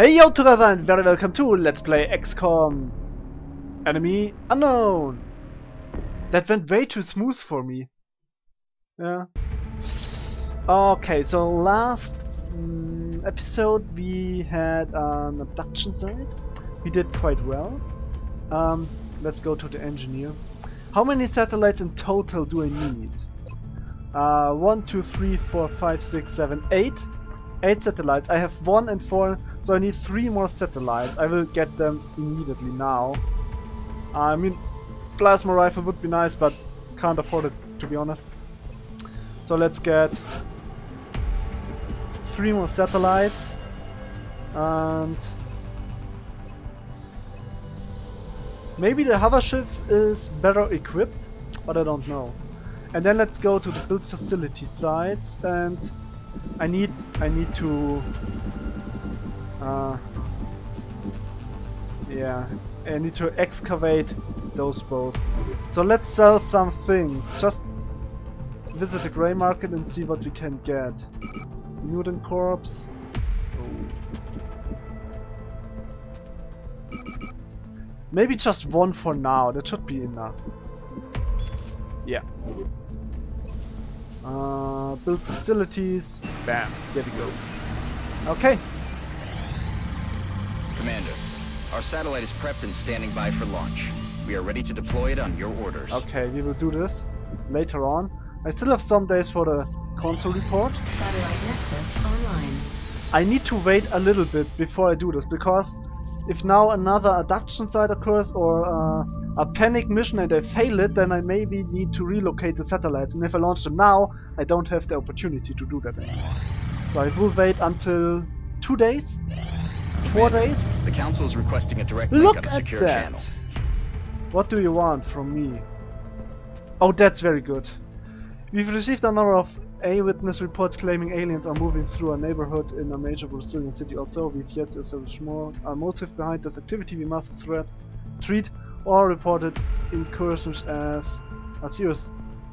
Hey yo together and very welcome to Let's Play XCOM Enemy Unknown! That went way too smooth for me. Yeah. Okay, so last mm, episode we had an abduction site. We did quite well. Um, let's go to the engineer. How many satellites in total do I need? Uh, 1, 2, 3, 4, 5, 6, 7, 8. 8 satellites. I have 1 and 4, so I need 3 more satellites. I will get them immediately now. I mean, plasma rifle would be nice, but can't afford it, to be honest. So let's get 3 more satellites. And... Maybe the hover ship is better equipped, but I don't know. And then let's go to the build facility sites and I need I need to uh, yeah I need to excavate those both. So let's sell some things. Just visit the grey market and see what we can get. Mutant corpse. Maybe just one for now. That should be enough. Yeah. Uh, build facilities. Bam. There we go. Okay. Commander, our satellite is prepped and standing by for launch. We are ready to deploy it on your orders. Okay, we will do this later on. I still have some days for the Council report. Satellite Nexus online. I need to wait a little bit before I do this because if now another abduction site occurs or uh, a panic mission and I fail it, then I maybe need to relocate the satellites. And if I launch them now, I don't have the opportunity to do that anymore. So I will wait until two days, four days. The Council is requesting a direct link Look on the at that. channel. What do you want from me? Oh, that's very good. We've received a number of eyewitness reports claiming aliens are moving through a neighborhood in a major Brazilian city. Although we've yet to establish more a motive behind this activity, we must threat, treat all reported incursions as a serious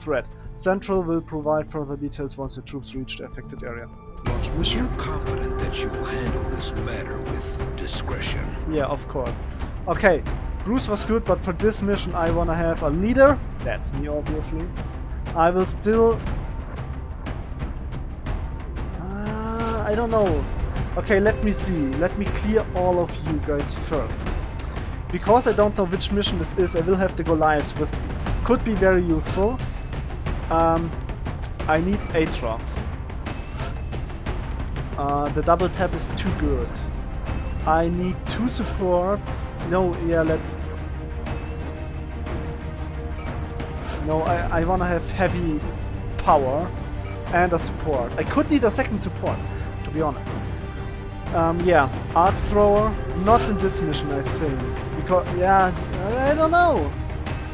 threat. Central will provide further details once the troops reach the affected area. Launch mission? You're confident that you will handle this matter with discretion. Yeah, of course. Okay, Bruce was good, but for this mission I wanna have a leader. That's me, obviously. I will still... Uh, I don't know. Okay, let me see. Let me clear all of you guys first. Because I don't know which mission this is, I will have to go lives with... Could be very useful. Um, I need Aatrox. Uh, the double tap is too good. I need two supports. No, yeah, let's... No, I, I wanna have heavy power and a support. I could need a second support, to be honest. Um, yeah, Arc Thrower, not in this mission, I think. Because, yeah, I don't know.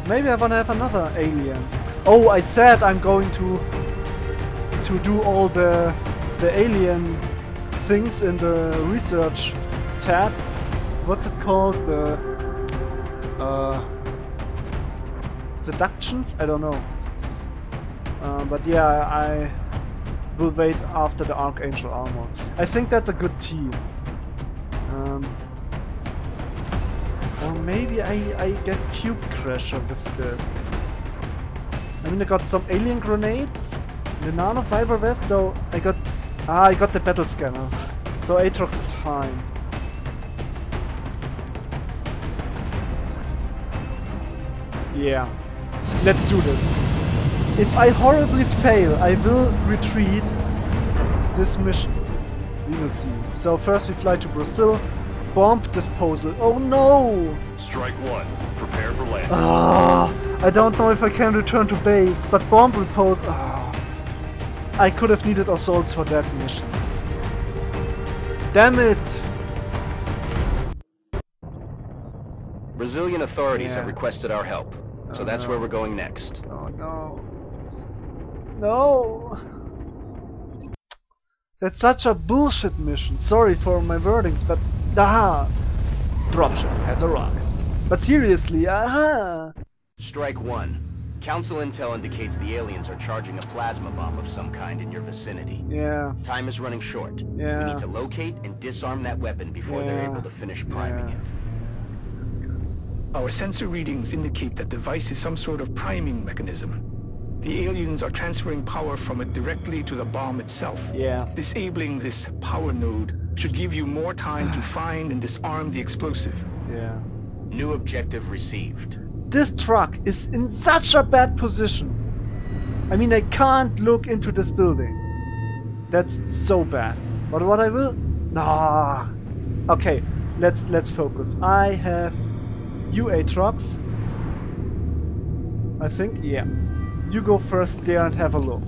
Maybe I wanna have another alien. Oh, I said I'm going to to do all the the alien things in the research tab. What's it called? The uh, seductions? I don't know. Uh, but yeah, I will wait after the Archangel armor. I think that's a good team. Um, or maybe I, I get Cube Crusher with this. I mean, I got some alien grenades, the nano fiber vest, so I got ah, I got the battle scanner, so Aatrox is fine. Yeah, let's do this. If I horribly fail, I will retreat this mission. We will see. So first we fly to Brazil, bomb disposal. Oh no! Strike one. Prepare for landing. Ah, I don't know if I can return to base, but bomb repose. Ah, I could have needed assaults for that mission. Damn it! Brazilian authorities have requested our help, so Oh, that's no. where we're going next. Oh no. No! That's such a bullshit mission. Sorry for my wordings, but aha! Dropship has arrived. But seriously, aha! Strike one. Council intel indicates the aliens are charging a plasma bomb of some kind in your vicinity. Yeah, Time is running short. Yeah. We need to locate and disarm that weapon before they're able to finish priming Yeah. it. Our sensor readings indicate that the device is some sort of priming mechanism. The aliens are transferring power from it directly to the bomb itself. yeah. Disabling this power node should give you more time to find and disarm the explosive. Yeah. New objective received. This truck is in such a bad position. I mean, I can't look into this building. That's so bad. But what I will... Nah. Okay, let's let's focus. I have UA trucks. I think, yeah. You go first there and have a look.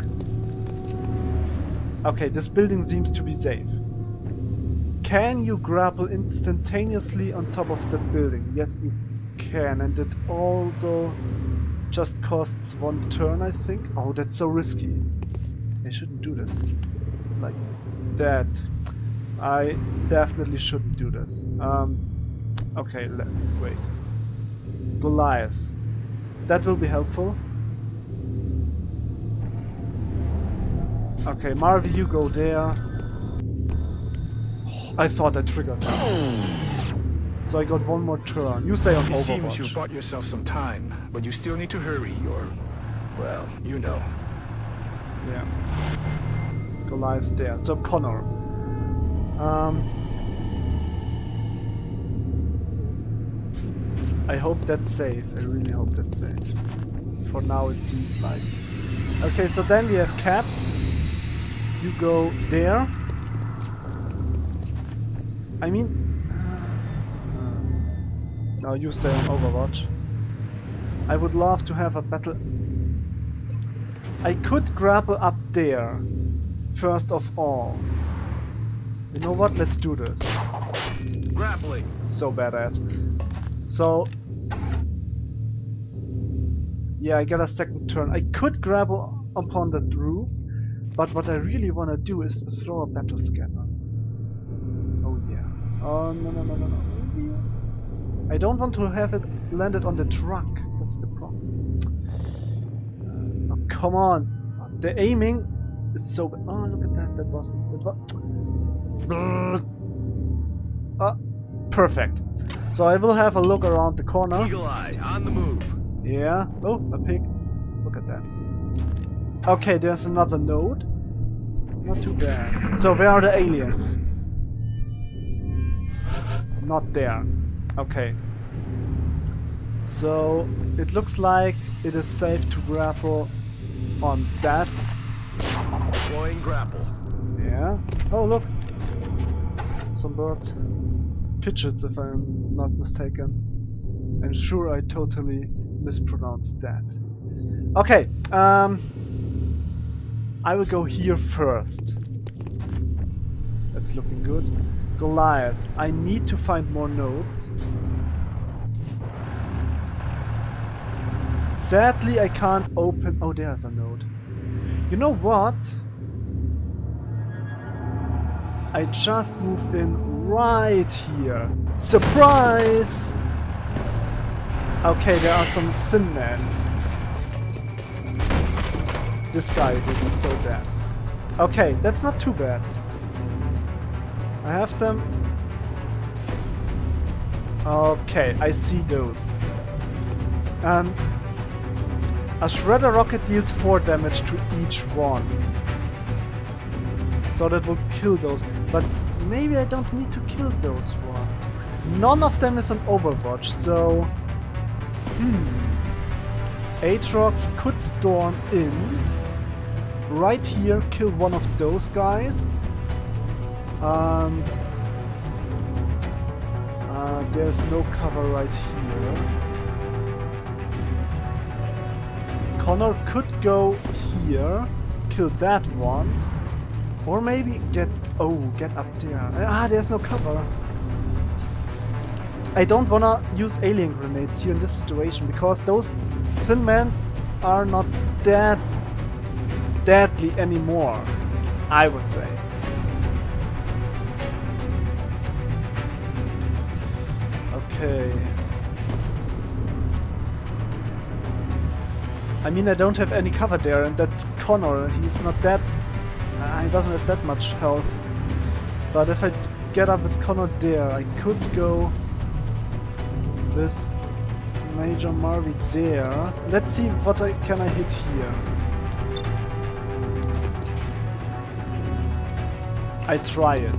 Okay, this building seems to be safe. Can you grapple instantaneously on top of the building? Yes, you can, and it also just costs one turn, I think. Oh, that's so risky. I shouldn't do this. Like that. I definitely shouldn't do this. Um, okay, wait. Goliath. That will be helpful. Okay, Marvy, you go there. I thought that triggers something. So I got one more turn. You stay on It seems you Overwatch. bought yourself some time, but you still need to hurry or, well, you know. Yeah. Goliath there. So Connor. Um. I hope that's safe. I really hope that's safe. For now, it seems like. Okay, so then we have caps. You go there. I mean. uh, no, you stay on Overwatch. I would love to have a battle I could grapple up there, first of all. You know what? Let's do this. Grappling. So badass. So... Yeah, I got a second turn. I could grapple upon that roof, but what I really want to do is throw a battle scanner. Oh. No, no, no, no, no. I don't want to have it landed on the truck. That's the problem. Oh, come on. The aiming is so bad. Oh, look at that. That wasn't. That was. Ah, perfect. So I will have a look around the corner. Eagle Eye, on the move. Yeah. Oh, a pig. Look at that. Okay, there's another node. Not too bad. So where are the aliens? Not there. Okay. So it looks like it is safe to grapple on that. Deploying grapple. Yeah. Oh look. Some birds. Pigeons if I'm not mistaken. I'm sure I totally mispronounced that. Okay, um I will go here first. That's looking good. Goliath. I need to find more nodes. Sadly, I can't open. Oh, there's a node. You know what? I just moved in right here. Surprise! Okay, there are some thin mans. This guy will be so bad. Okay, that's not too bad. I have them. Okay, I see those. Um, a shredder rocket deals 4 damage to each one. So that would kill those. But maybe I don't need to kill those ones. None of them is an Overwatch, so... Hmm. Aatrox could storm in. Right here, kill one of those guys. And... Uh, there's no cover right here. Connor could go here, kill that one, or maybe get oh get up there. Ah, there's no cover. I don't wanna use alien grenades here in this situation because those thin mans are not that deadly anymore. I would say. I mean, I don't have any cover there, and that's Connor. He's not that. Uh, he doesn't have that much health. But if I get up with Connor there, I could go with Major Marvy there. Let's see what I can I hit here. I try it.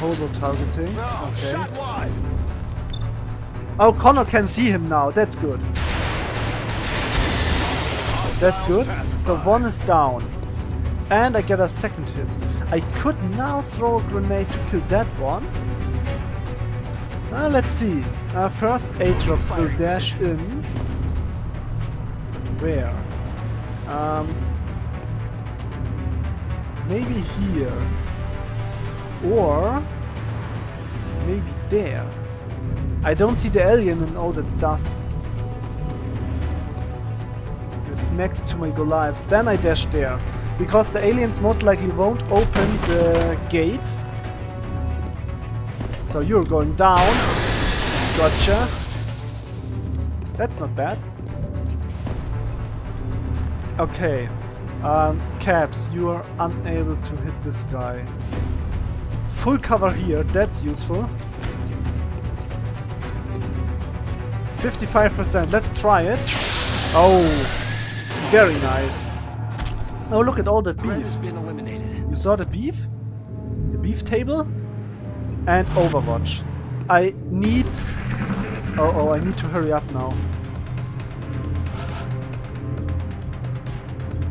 Holo targeting. Okay. Oh, Connor can see him now. That's good. That's good. So one is down. And I get a second hit. I could now throw a grenade to kill that one. Uh, let's see. Uh, first Aatrox will dash in. Where? Um, maybe here. Or maybe there. I don't see the alien in all the dust. It's next to my Goliath. Then I dash there. Because the aliens most likely won't open the gate. So you're going down. Gotcha. That's not bad. Okay. Um, Caps, you are unable to hit this guy. Full cover here, that's useful. 55%, let's try it. Oh, very nice. Oh, look at all that beef. has been eliminated. You saw the beef? The beef table? And Overwatch. I need... Oh, oh, I need to hurry up now.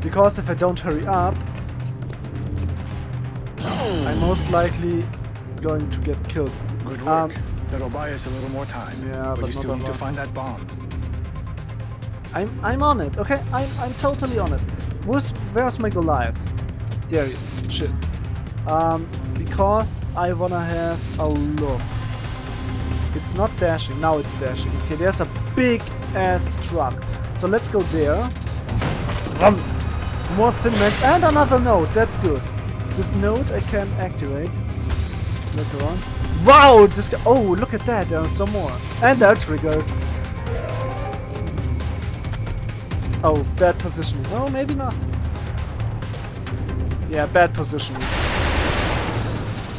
Because if I don't hurry up, I'm most likely going to get killed. Good work. Um, That'll buy us a little more time. Yeah, but, but you still a need to find that bomb. I'm I'm on it. Okay, I'm I'm totally on it. Where's where's my Goliath? There it is. Shit. Um, because I wanna have a look. It's not dashing. Now it's dashing. Okay, there's a big ass truck. So let's go there. Rums. More thin ments and another node. That's good. This node I can activate later on. Wow! This guy. Oh, look at that. There are some more. And they're triggered. Oh, bad position. Oh, maybe not. Yeah, bad position.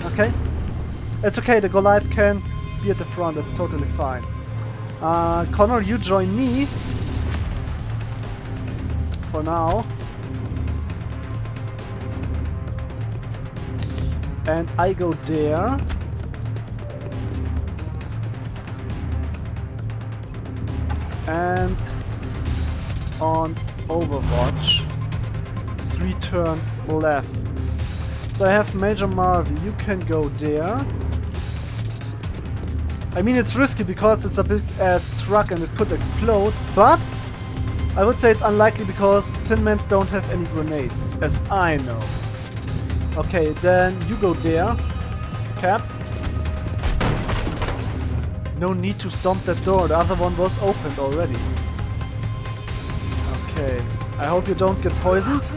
Okay. It's okay, the Goliath can be at the front, that's totally fine. Uh, Connor, you join me. For now. And I go there. And on Overwatch. Three turns left. So I have Major Marvy, you can go there. I mean it's risky because it's a big ass truck and it could explode, but I would say it's unlikely because Thin Mans don't have any grenades, as I know. Okay, then you go there. Caps. No need to stomp that door, the other one was opened already. Okay. I hope you don't get poisoned.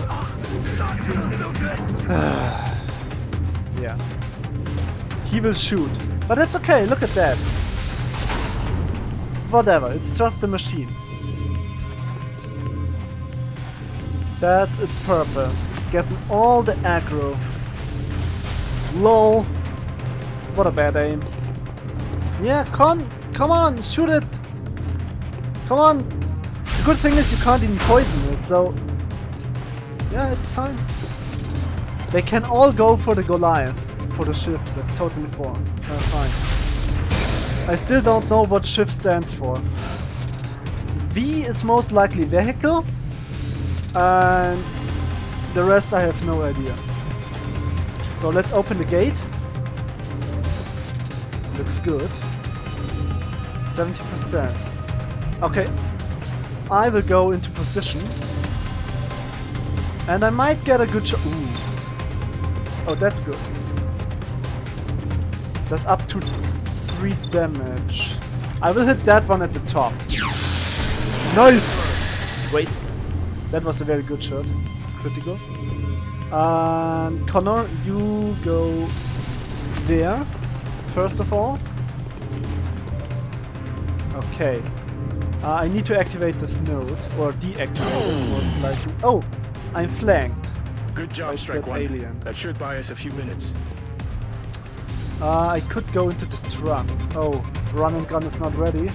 yeah. He will shoot. But that's okay, look at that. Whatever, it's just a machine. That's its purpose. Getting all the aggro. LOL. What a bad aim. Yeah, come, come on, shoot it. Come on, the good thing is you can't even poison it, so... Yeah, it's fine. They can all go for the Goliath, for the SHIV, that's totally uh, fine. I still don't know what SHIV stands for. V is most likely vehicle, and the rest I have no idea. So let's open the gate. Looks good. 70%. Okay, I will go into position. And I might get a good shot. Oh, that's good. That's up to 3 damage. I will hit that one at the top. Nice! Wasted. That was a very good shot. Critical. And Connor, you go there, first of all. Okay. Uh, I need to activate this node, or deactivate it most likely. Oh! I'm flanked. Good job, Like Strike that One. alien. That should buy us a few minutes. Uh, I could go into this truck. Oh, run and gun is not ready.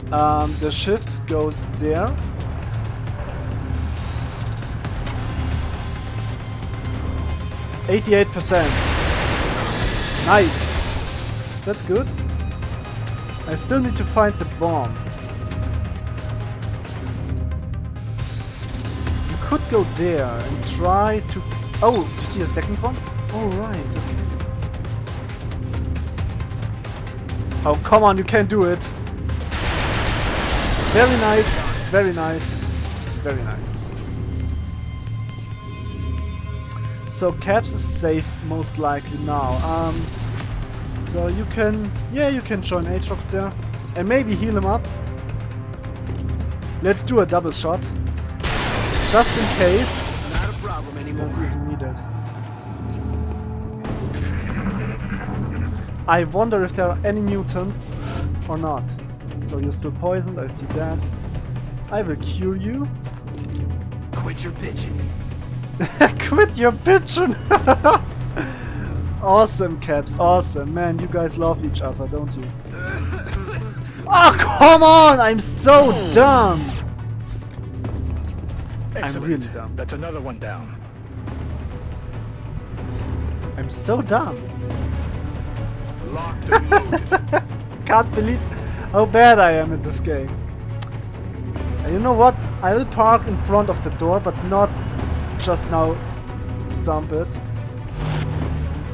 Mhm. Um, the SHIV goes there. Eighty-eight percent. Nice. That's good. I still need to find the bomb. You could go there and try to. Oh, you see a second one? Oh right. Okay. Oh come on, you can do it. Very nice. Very nice. Very nice. So Caps is safe most likely now. Um, so you can, yeah, you can join Aatrox there and maybe heal him up. Let's do a double shot, just in case. Not a problem Don't anymore. even need it. I wonder if there are any mutants or not. So you're still poisoned, I see that. I will cure you. Quit your pitching. Quit your bitchin'! awesome, Caps, awesome. Man, you guys love each other, don't you? oh, come on! I'm so dumb! Excellent. really dumb. That's another one down. I'm so dumb. Locked and loaded. Can't believe how bad I am at this game. And you know what? I will park in front of the door, but not just now stomp it.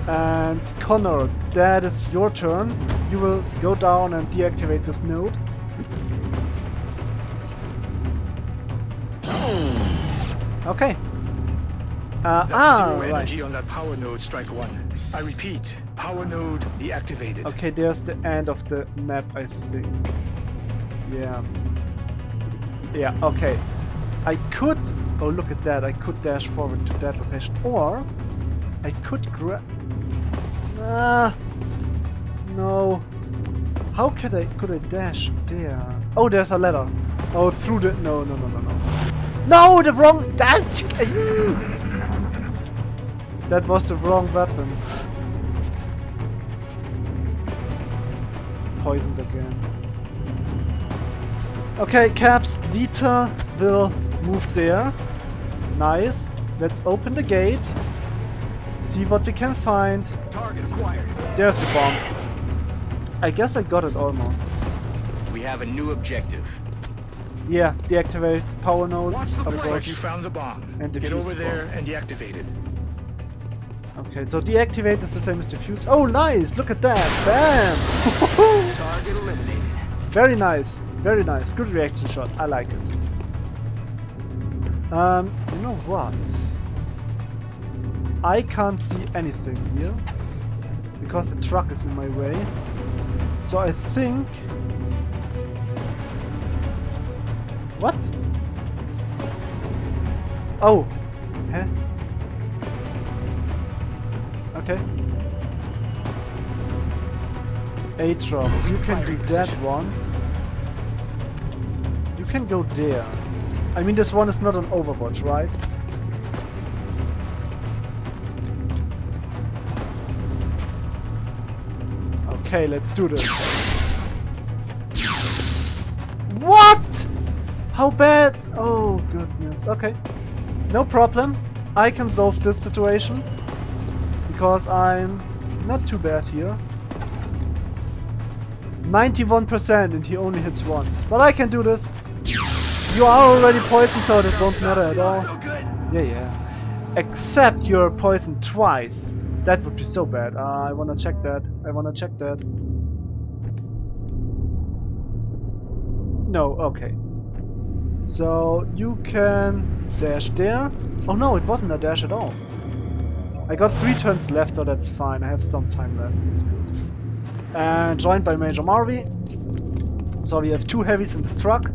And Connor, that is your turn. You will go down and deactivate this node. Okay. Uh, ah, zero right. energy on that power node, Strike One. I repeat, power node deactivated. Okay, there's the end of the map, I think. Yeah. Yeah, okay. I could... Oh, look at that. I could dash forward to that location. Or... I could grab... Ah... No. How could I... Could I dash there? Oh, there's a ladder. Oh, through the... No, no, no, no, no. No, the wrong... That, that was the wrong weapon. poisoned again. Okay, Caps, Vita will move there. Nice. Let's open the gate. See what we can find. There's the bomb. I guess I got it almost. We have a new objective. Yeah, deactivate power Watch nodes. the of course. You found the bomb. And Get defuse over the there and deactivate it. Okay, so deactivate is the same as diffuse. Oh, nice! Look at that! Bam! Target eliminated. Very nice, very nice. Good reaction shot. I like it. Um, you know what? I can't see anything here because the truck is in my way. So I think. What? Oh, huh? Okay. Aatrox, you can do that one. You can go there. I mean, this one is not on Overwatch, right? Okay, let's do this. What? How bad? Oh, goodness. Okay. No problem. I can solve this situation. Because I'm not too bad here. 91% and he only hits once. But I can do this. You are already poisoned so that won't matter at all. Yeah, yeah. Except you're poisoned twice. That would be so bad. Uh, I wanna check that. I wanna check that. No, okay. So you can dash there. Oh no, it wasn't a dash at all. I got three turns left, so that's fine. I have some time left. That's good. And joined by Major Marvy. So we have two heavies in this truck.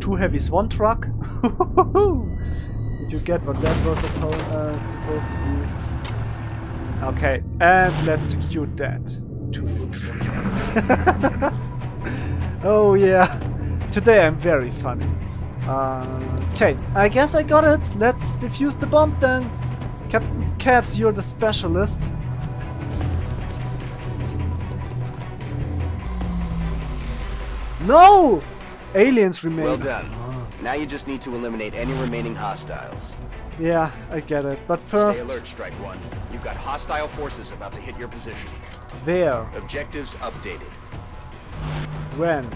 Two heavies, one truck. if you get what that was uh, supposed to be. Okay, and let's secure that. Hits. oh yeah, today I'm very funny. Uh, okay, I guess I got it. Let's defuse the bomb then. Captain Caps, you're the specialist. No! Aliens remain. Well done. Now you just need to eliminate any remaining hostiles. Yeah, I get it. But first... Stay alert, Strike One. You've got hostile forces about to hit your position. there. Objectives updated. When?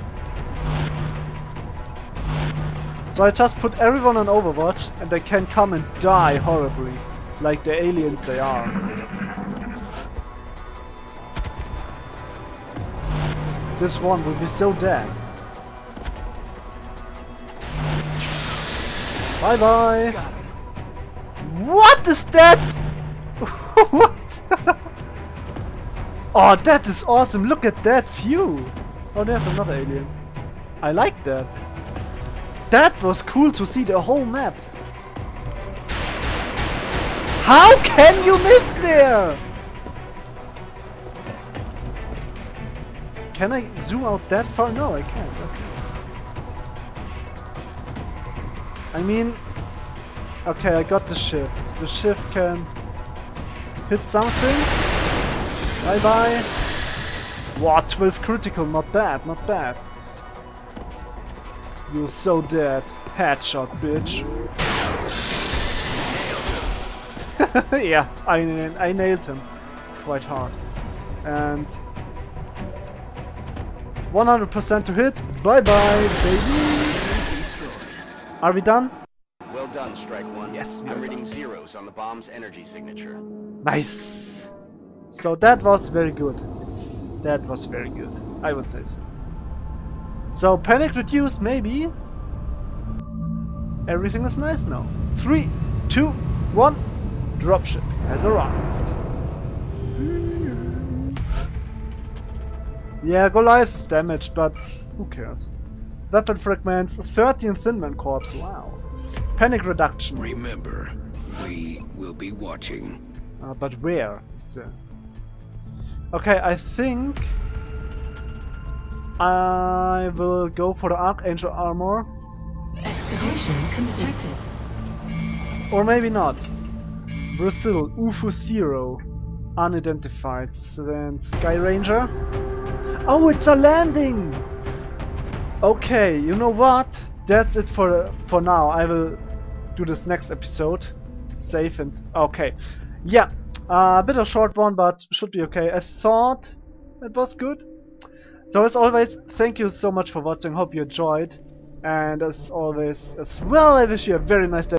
So I just put everyone on Overwatch and they can come and die horribly. Like the aliens they are. This one will be so dead. Bye bye! What is that? what? oh, that is awesome! Look at that view! Oh, there's another alien. I like that. That was cool to see the whole map. How can you miss there? Can I zoom out that far? No, I can't. Okay. I mean, okay, I got the SHIV. The SHIV can hit something. Bye bye. What? 12 critical, not bad, not bad. You're so dead. Headshot, bitch. yeah, I, I nailed him quite hard. And 100% to hit. Bye bye, baby. Are we done? Well done, Strike One. Yes, we I'm reading zeros on the bomb's energy signature. Nice. So that was very good. That was very good. I would say so. So panic reduced, maybe. Everything is nice now. Three, two, one. Dropship has arrived. Yeah, Goliath damaged, but who cares? Weapon fragments, 13 Thinman corpse, wow. Panic reduction. Remember, we will be watching. Uh, but where is the... Okay, I think... I will go for the Archangel armor. Excavation detected. Or maybe not. Brazil, UFO Zero. Unidentified. Then Skyranger. Oh, it's a landing! Okay, you know what? That's it for for now. I will do this next episode. Save and... Okay. Yeah, uh, a bit of short one, but should be okay. I thought it was good. So as always, thank you so much for watching. Hope you enjoyed. And as always, as well, I wish you a very nice day.